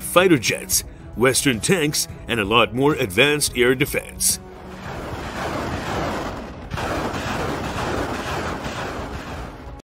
fighter jets, Western tanks, and a lot more advanced air defense.